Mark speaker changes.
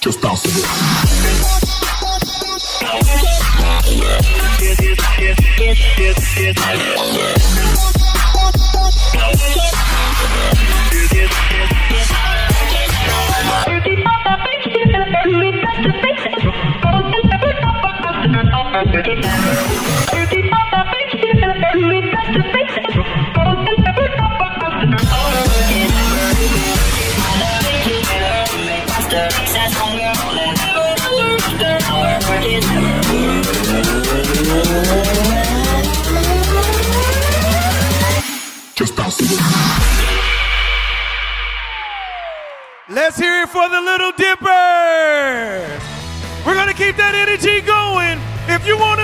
Speaker 1: Just bounce it. Thank you. Just to.
Speaker 2: Let's hear it for the Little Dippers. We're gonna keep that energy going. If you want.